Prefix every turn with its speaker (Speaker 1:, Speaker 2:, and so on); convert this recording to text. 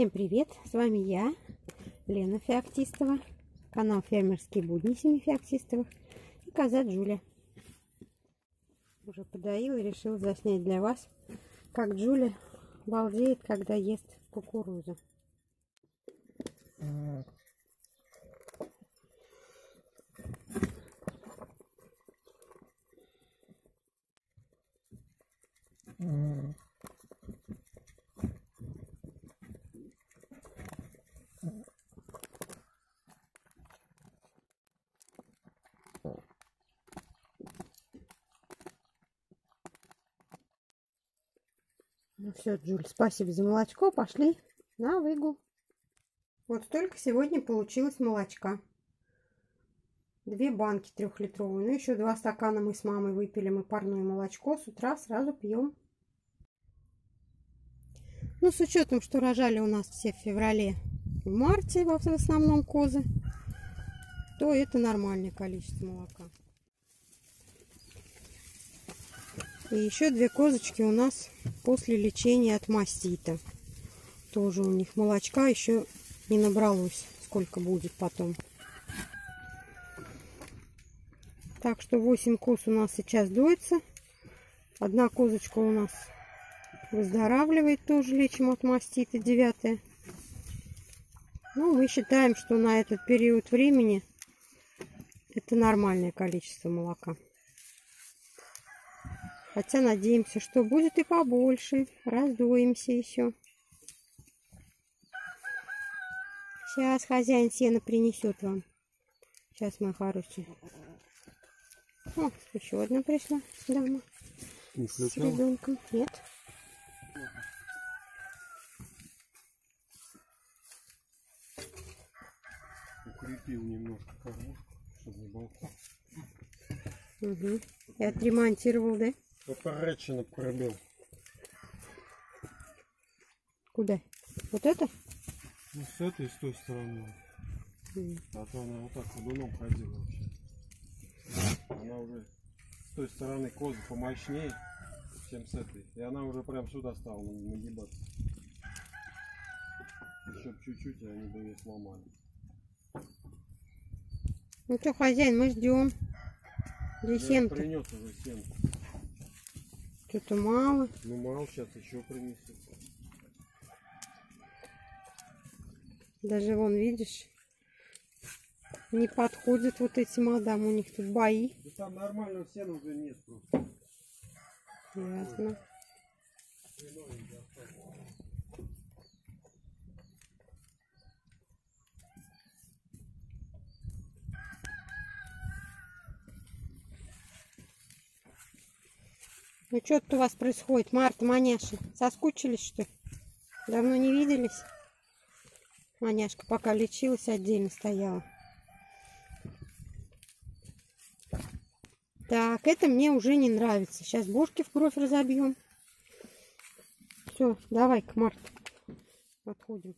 Speaker 1: Всем привет! С вами я, Лена Феоктистова, канал Фермерские будни семьи Феоктистовых и коза Джуля. Уже подоила и решила заснять для вас, как Джуля балдеет, когда ест кукурузу. Mm. Ну все, Джуль, спасибо за молочко. Пошли на выгул. Вот столько сегодня получилось молочка. Две банки трехлитровые. Ну, еще два стакана мы с мамой выпили. Мы парное молочко. С утра сразу пьем. Ну, с учетом, что рожали у нас все в феврале, в марте в основном козы, то это нормальное количество молока. И еще две козочки у нас после лечения от мастита. Тоже у них молочка еще не набралось. Сколько будет потом. Так что 8 коз у нас сейчас доится. Одна козочка у нас выздоравливает. Тоже лечим от мастита. Девятая. Ну, мы считаем, что на этот период времени это нормальное количество молока. Хотя надеемся, что будет и побольше. Раздуемся еще. Сейчас хозяин сена принесет вам. Сейчас, моя хорошая. О, еще одна пришла дама. Не с ребенком. Нет.
Speaker 2: Укрепил немножко кормушку, чтобы не болтал.
Speaker 1: Угу. И отремонтировал, да?
Speaker 2: Поперечину пробил.
Speaker 1: Куда? Вот это?
Speaker 2: Ну, с этой и с той стороны. Mm. А то она вот так ходуном ходила вообще. Она уже с той стороны козы помощнее, чем с этой. И она уже прям сюда стала нагибаться. Еще чуть-чуть, и они бы ее сломали.
Speaker 1: Ну что, хозяин, мы ждем. Где сенка?
Speaker 2: Принес уже сенку.
Speaker 1: Что-то мало.
Speaker 2: Ну мало, сейчас еще принесет.
Speaker 1: Даже вон, видишь, не подходят вот эти мадам, у них тут бои.
Speaker 2: Да там нормального сена уже нет просто.
Speaker 1: Ясно. Ну что тут у вас происходит, Марта, Маняша? Соскучились, что ли? Давно не виделись? Маняшка пока лечилась, отдельно стояла. Так, это мне уже не нравится. Сейчас бошки в кровь разобьем. Все, давай-ка, Марта. Отходим.